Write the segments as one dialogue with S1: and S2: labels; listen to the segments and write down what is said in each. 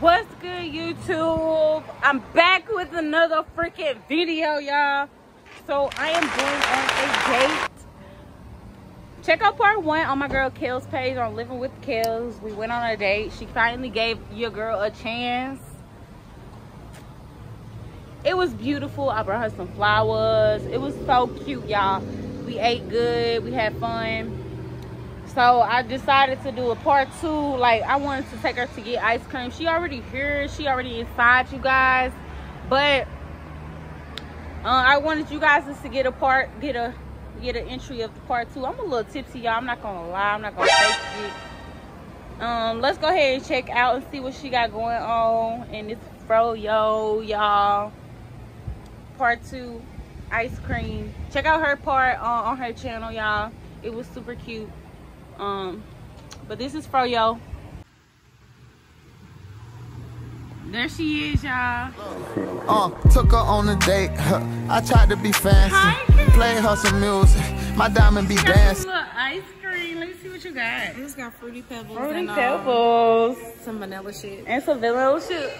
S1: What's good, YouTube? I'm back with another freaking video, y'all. So I am going on a date. Check out part one on my girl Kels' page on Living with Kels. We went on a date. She finally gave your girl a chance. It was beautiful. I brought her some flowers. It was so cute, y'all. We ate good. We had fun so i decided to do a part two. Like i wanted to take her to get ice cream. She already here. She already inside you guys. But uh, i wanted you guys just to get a part get a get an entry of the part two. I'm a little tipsy y'all. I'm not gonna lie. I'm not gonna fake it. Um let's go ahead and check out and see what she got going on. In this fro yo y'all. Part two ice cream. Check out her part on, on her channel y'all. It was super cute um, but this is Froyo. There she is, y'all.
S2: Uh, took her on a date. I tried to be fancy. Hi, Play her some music. My diamond be dancing.
S1: ice cream. Let me see what you got.
S3: This got fruity pebbles.
S1: Fruity and, um, pebbles.
S3: some vanilla shit.
S1: And some vanilla shit.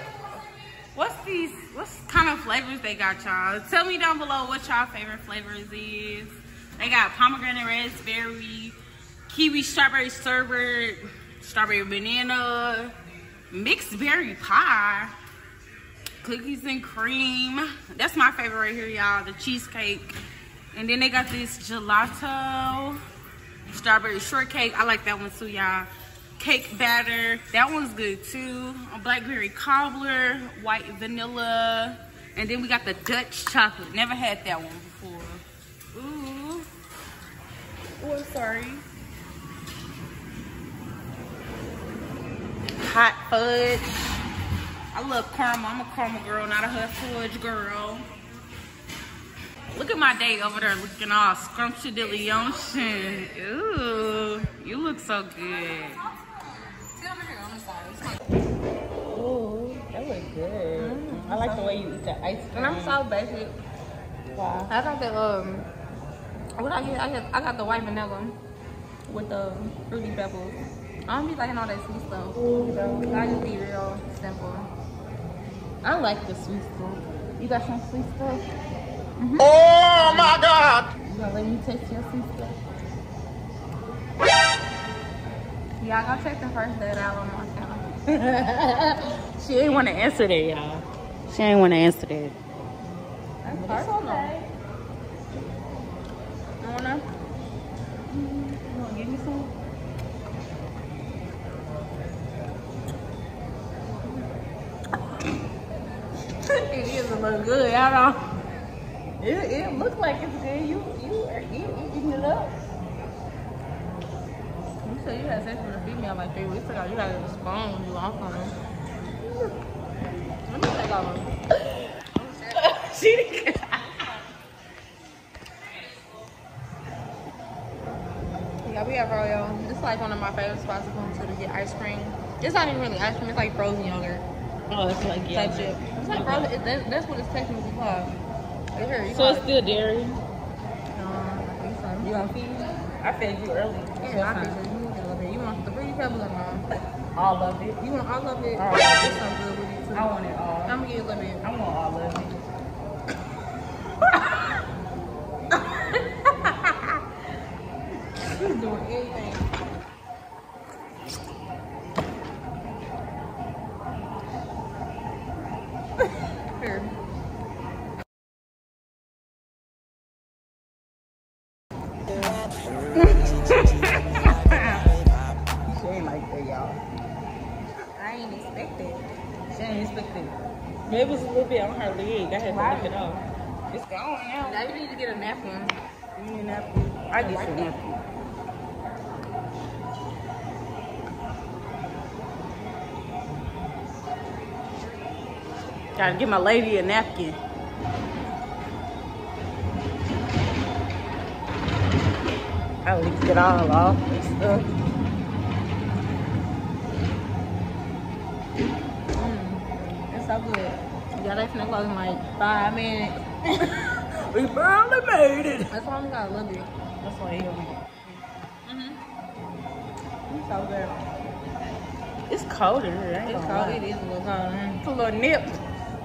S1: What's these? What kind of flavors they got, y'all? Tell me down below what y'all favorite flavors is. They got pomegranate, raspberry, kiwi strawberry sherbet, strawberry banana, mixed berry pie, cookies and cream. That's my favorite right here, y'all, the cheesecake. And then they got this gelato, strawberry shortcake. I like that one too, y'all. Cake batter, that one's good too. A blackberry cobbler, white vanilla. And then we got the Dutch chocolate. Never had that one before. Ooh. Oh, sorry. Hot fudge. I love caramel. I'm a caramel girl, not a hot fudge girl. Look at my day over there looking all scrumptious Ooh, you look so good. Ooh, that looks good. Mm, I like the way you eat the ice cream.
S3: And I'm so basic. Wow. I got the um, what I get? I got I got the white vanilla with the fruity pebbles. I don't be liking all that sweet stuff. Mm, I just be real simple.
S1: I like the sweet stuff. You got some sweet stuff?
S2: Mm -hmm. Oh my God!
S1: You gonna let me taste your sweet stuff?
S3: Yeah, go check the first date out on my channel.
S1: she ain't want to answer that, y'all. She ain't want to answer that.
S3: That's personal.
S1: Look good. I don't. It, it looks like it's good. You you are eating it up.
S3: You said you had sex with a female like three weeks ago. You got a spoon you off on them. Let me take off them.
S1: she.
S3: Yeah, we have Royal. It's like one of my favorite spots to come to to get ice cream. It's not even really ice cream. It's like frozen yogurt.
S1: Oh, it's like yeah.
S3: Type shit. It's like frozen. It, that's what it's technically called. Here,
S1: so it's still dairy.
S3: Um, you want feed?
S1: I fed you early.
S3: Yeah, I fed you. You want a little bit. You want the fruity pebbles or not?
S1: All of it.
S3: You want all of it?
S1: All of.
S3: It's so good with you too.
S1: I want it all.
S3: I'm gonna get a little bit.
S1: I want all of it.
S3: She's doing anything.
S1: It was a little bit on her leg. I had to lift it off. It's gone now.
S3: Now you need to get a napkin.
S1: You need a napkin? I get you a napkin. Gotta give my lady a napkin. I leaked it all off and stuff.
S3: Yeah, they finna close in like five minutes.
S1: we barely made it.
S3: That's why we got a little bit.
S1: That's why he
S3: Mm-hmm.
S1: so good. It's cold in here.
S3: It's cold. It is a little cold.
S1: It's a little nip.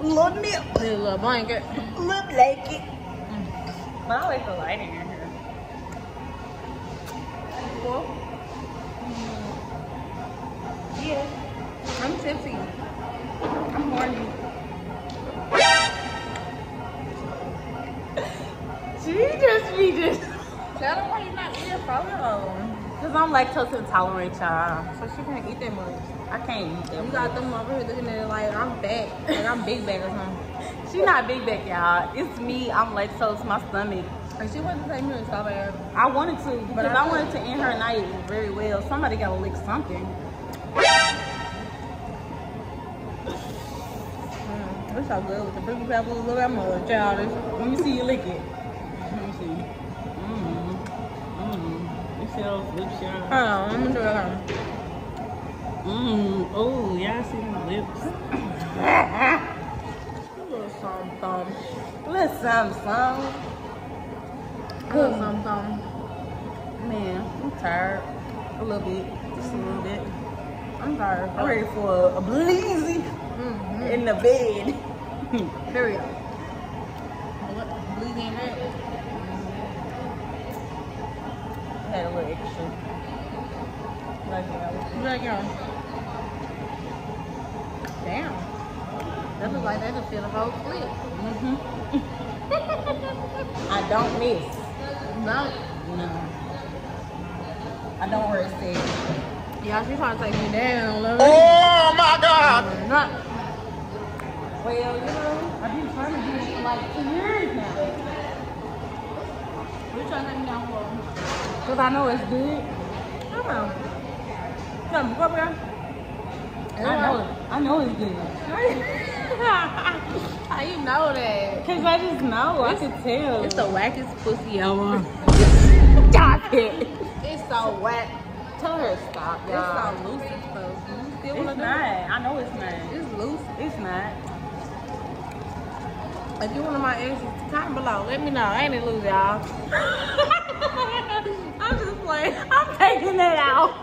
S1: A little nip.
S3: It's a little blanket.
S1: A little blanket. Mm. But I like the lighting in here.
S3: Cool. Yeah. I'm tipsy. I'm
S1: she just be just.
S3: Tell them why you're not eating photo.
S1: Cause I'm lactose intolerant, y'all.
S3: So she can't eat that much.
S1: I can't eat that.
S3: You got them over here looking at it like I'm fat. Like I'm big bag or something.
S1: She not big back, y'all. It's me. I'm lactose. My stomach.
S3: Like she wanted to take me to stop at
S1: I wanted to because
S3: But
S1: I,
S3: I
S1: wanted to end her night very well. Somebody gotta lick something.
S3: It's so good with the fruity pebbles. Look at my childish.
S1: Let me see you lick it. Let me see. Mmm. Mmm. See those lips, y'all?
S3: Hold on, I'm gonna do it.
S1: Mmm. Oh, y'all see them lips?
S3: A little something.
S1: Little something.
S3: A little something, mm. something.
S1: Man, I'm tired. A little bit. Just a little mm. bit.
S3: I'm tired.
S1: I'm oh. ready for a bleezy
S3: Mm-hmm.
S1: in the bed.
S3: Period. Bleeding red.
S1: Had a little extra. Like that.
S3: Like, yeah. Damn. That looks like that just feel the whole flip.
S1: Mm-hmm. I don't miss.
S3: No.
S1: No. I don't wear a set.
S3: Y'all, she trying to take me down. Love
S2: Oh my God!
S3: Not.
S1: Well, you know, I've been trying to do it for like two years now.
S3: What you trying to take me down for?
S1: Because I know it's good.
S3: Come on.
S1: Come, come here. I know it. I know it's good.
S3: How you know that?
S1: Because I just know. I can tell.
S3: It's the wackest pussy ever.
S1: Stop it.
S3: It's so whack.
S1: Tell her to stop,
S3: It's
S1: y'all.
S3: so loose and stuff. You still
S1: It's
S3: do
S1: I know it's not.
S3: It's loose.
S1: It's not.
S3: If you one of my exes, comment below. Let me know. Ain't it loose, y'all? I'm just playing.
S1: I'm taking that out.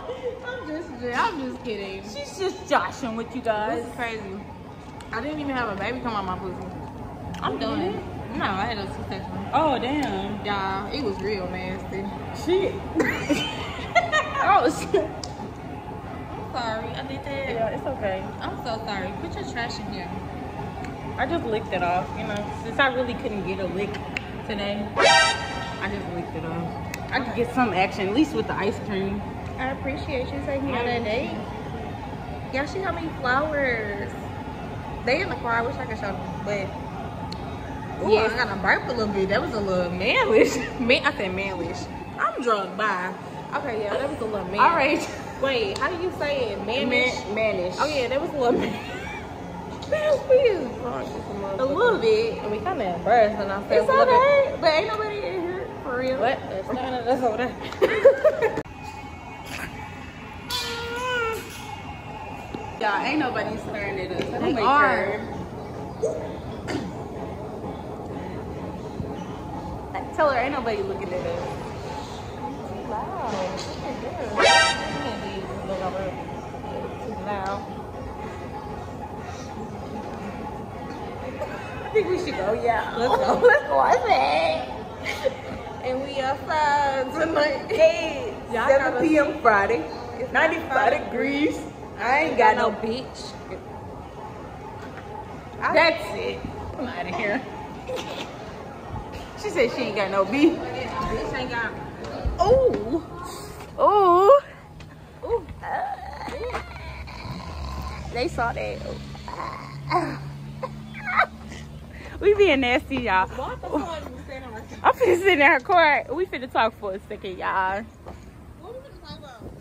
S3: I'm just, I'm just kidding.
S1: She's just joshing with you guys.
S3: This is crazy. I didn't even have a baby come out my pussy. I'm
S1: You
S3: done.
S1: did?
S3: No, I had a C-section.
S1: Oh, damn.
S3: Y'all, it was real nasty.
S1: Shit.
S3: Oh, shit. I'm sorry. I did that.
S1: yeah, it's okay.
S3: I'm so sorry. Put your trash in here.
S1: I just licked it off, you know. Since I really couldn't get a lick today, I just licked it off. I could get some action, at least with the ice cream.
S3: I appreciate you taking me on that date. Y'all, she got me flowers. They in the car. I wish I could show them, but. Ooh,
S1: Yes.
S3: I got to burp a little bit. That was a little manlish. Man, I said manlish. I'm drunk. Bye. Okay, yeah, that was a little man.
S1: All right.
S3: Wait, how do you say it? Manlish?
S1: Man, manish.
S3: Oh yeah, that was a little man. We is drunk. as
S1: A little bit.
S3: And we kind of embarrassed and I said,
S1: It's okay. But ain't nobody in here for real.
S3: What? That's, not, that's over there.
S1: Y'all, ain't nobody staring at us.
S3: They are.
S1: her- Tell her ain't nobody looking at us.
S3: Can't be look over too loud.
S1: Think we should go, yeah.
S3: Let's go.
S1: Let's go, I said.
S3: And we outside tonight.
S1: Hey, 7 p.m. Friday.
S3: It's
S1: 95
S3: 95
S1: degrees. I ain't
S3: Got
S1: got
S3: no
S1: no.
S3: bitch. I-
S1: That's it. I'm out of here. She said she ain't got no beach.
S3: Bitch ain't got.
S1: Ooh. Ooh.
S3: Ooh.
S1: They saw that. We being nasty, y'all.
S3: Why the fuck you standing right there?
S1: I'm finna sit in her court. We finna talk for a second, y'all.
S3: What we talk about?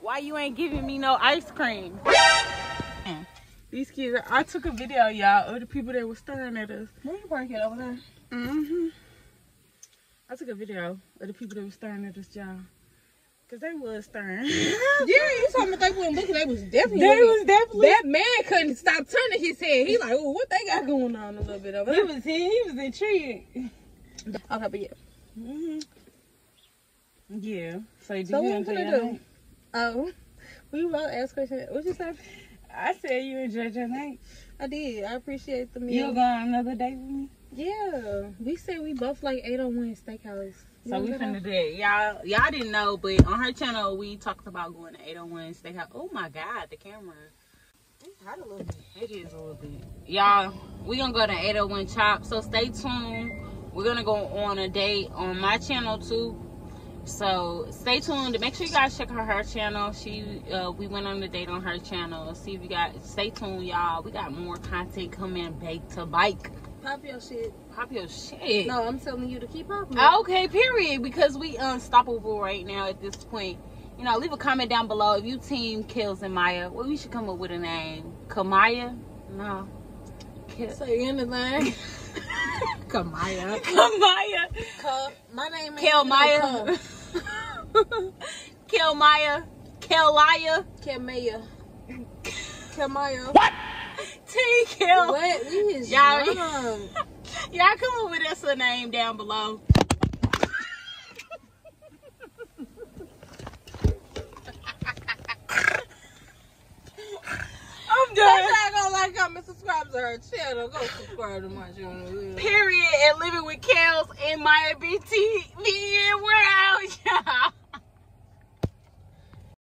S1: Why you ain't giving me no ice cream? These kids, I took a video, y'all, of the people that were staring at us.
S3: Where you park it over there?
S1: Mm-hmm. I took a video of the people that were staring at us, y'all. Cause they was staring.
S3: Yeah, you talking about they wasn't looking. They was definitely
S1: they
S3: looking.
S1: was definitely.
S3: That man couldn't stop turning his head. He like, oh, what they got going on a little bit over there.
S1: He was he, he was intrigued.
S3: Okay, but yeah.
S1: hmm Yeah. So, did
S3: So
S1: you
S3: what we gonna do? Oh, We both asked questions. What you say?
S1: I said you enjoyed your night.
S3: I did. I appreciate the meal.
S1: You go on another date with me?
S3: Yeah. We said we both like 801 Steakhouse.
S1: So we finna do that. Y'all y'all didn't know, but on her channel we talked about going to 801 Steakhouse. Oh my god, the camera.
S3: It's hot a little bit.
S1: It is a little bit. Y'all, we gonna go to 801 Chop, so stay tuned. We're gonna go on a date on my channel too. So stay tuned. Make sure you guys check out her channel. She uh, we went on the date on her channel. See if you got stay tuned, y'all. We got more content coming bake to bike.
S3: Pop your shit.
S1: Pop your shit.
S3: No, I'm telling you to keep popping.
S1: Okay, period. Because we unstoppable right now at this point. You know, leave a comment down below if you team Kels and Maya. Well, we should come up with a name. Kamaya? No.
S3: Kill. Say anything.
S1: Kamaya. Kamaya.
S3: Ka- my name is
S1: Kel Maya. Kel Maya. Kelaya.
S3: Kelmaya. Kelmaya.
S1: What? T Kill.
S3: What? We is
S1: Y'all-
S3: young.
S1: Y'all come up with us a name down below. I'm done.
S3: Hashtag go like, comment, subscribe to her channel. Go subscribe to my channel.
S1: Period. And living with Kels and Maya BT. Me and we're out, y'all.